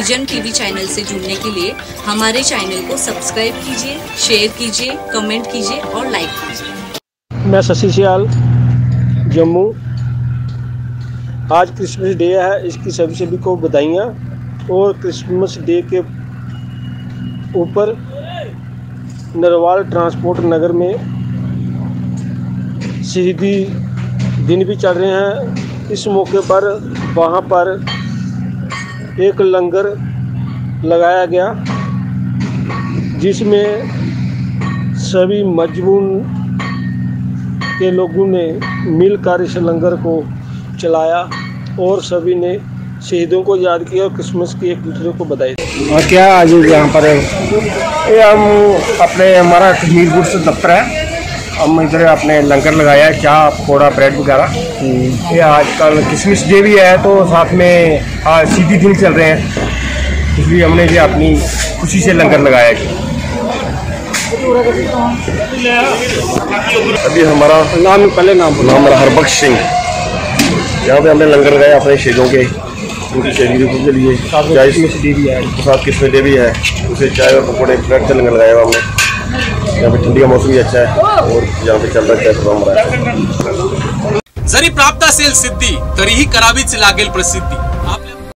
Vision TV channel से जुड़ने के लिए हमारे चैनल को सब्सक्राइब कीजिए शेयर कीजिए कमेंट कीजिए और लाइक कीजिए। मैं शशि सियाल, जम्मू। आज क्रिसमस डे है, इसकी सभी सभी को बधाइयाँ और क्रिसमस डे के ऊपर नरवाल ट्रांसपोर्ट नगर में शहीदी दिन भी चल रहे हैं। इस मौके पर, वहाँ पर एक लंगर लगाया गया, जिसमें सभी मजबून के लोगों ने मिलकर इस लंगर को चलाया और सभी ने शहीदों को याद किया और क्रिसमस की एक दूसरे को बधाई। और क्या आज यहाँ पर है ये हम अपने हमारा कश्मीरपुर से दफ्तर है हम इधर अपने लंगर लगाया है चाह पकौड़ा ब्रेड वगैरह? ये आजकल क्रिसमस डे भी है तो साथ में आज सीधी दिन चल रहे हैं इसलिए हमने ये अपनी खुशी से लंगर लगाया है। अभी हमारा नाम पहले नाम बोलो। नाम रहा हरबख्श सिंह। यहाँ पे हमने लंगर लगाया अपने शहीदों के उनकी शहीदों के लिए। चाय के साथ किस्में डे भी है। उसे चाय और पकौड़े ब्रेड से लंगर लगाया हुआ हमने। यहाँ पे ठंडी का मौसम भी अच्छा है और यहाँ पे चल रहा है प्रोग्राम हो है। जरी प्राप्त सिद्धि सिद्धी, तरीही करावीच लागेल प्रसिद्धी।